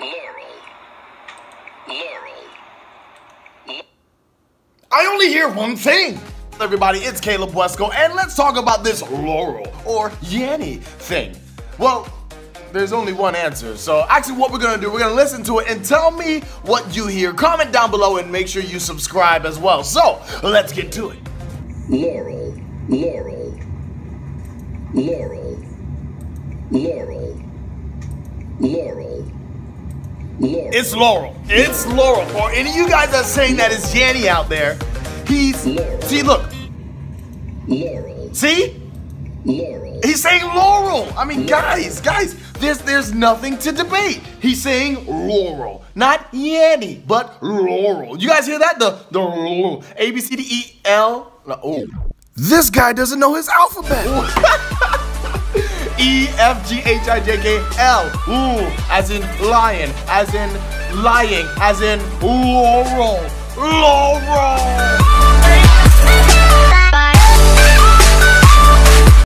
Laurel. Laurel. I only hear one thing. Everybody, it's Caleb Wesco, and let's talk about this Laurel or Yanny thing. Well, there's only one answer. So actually what we're gonna do, we're gonna listen to it and tell me what you hear. Comment down below and make sure you subscribe as well. So let's get to it. Laurel. Laurel. Laurel. Laurel. Laurel. Laurel. It's Laurel. It's Laurel. For any of you guys that's saying that it's Yanny out there, he's Laurel. see look, Laurel. see? Laurel. He's saying Laurel. I mean, guys, guys, there's there's nothing to debate. He's saying Laurel, not Yanny, but Laurel. You guys hear that? The the L- A B C D E L. Oh, this guy doesn't know his alphabet. E F G H I J K L. Ooh, as in lion, as in lying, as in Laurel. Laurel!